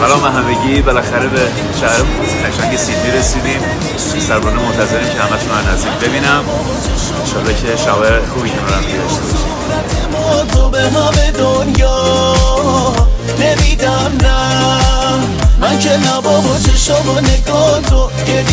سلام همگی. بالاخره به شهر قشنگ سیدنی رسیدیم. سربانه منتظریم که همتون رو نزدیک ببینم. انشالله که شب خوبی کنارم داشته باشیم. تو به همه دنیا نمیدم نه من که نبا و چشم و نگاه تو گریه